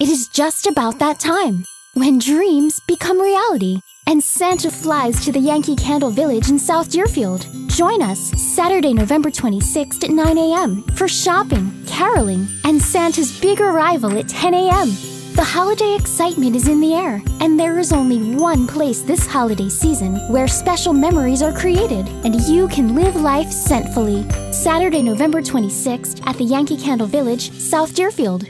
It is just about that time when dreams become reality and Santa flies to the Yankee Candle Village in South Deerfield. Join us Saturday, November 26th at 9 a.m. for shopping, caroling, and Santa's big arrival at 10 a.m. The holiday excitement is in the air, and there is only one place this holiday season where special memories are created and you can live life scentfully. Saturday, November 26th at the Yankee Candle Village, South Deerfield.